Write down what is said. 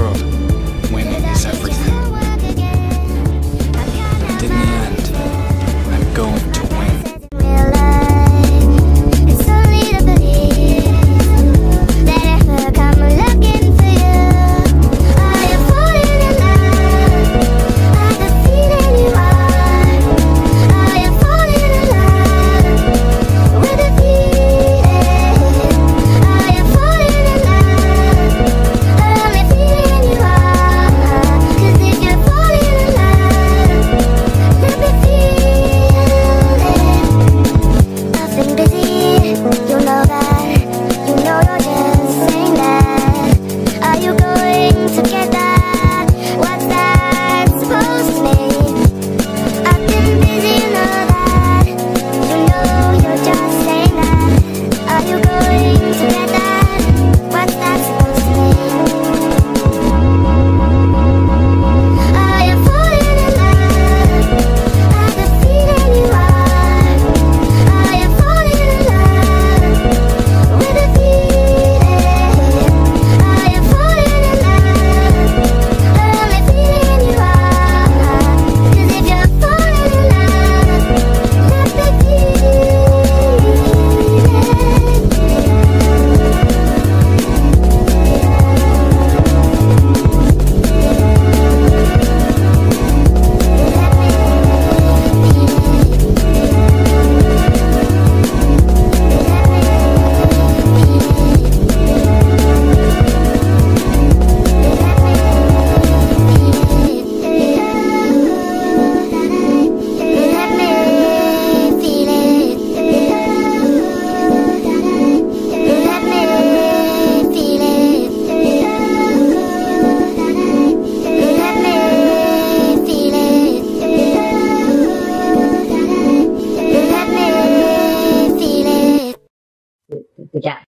world.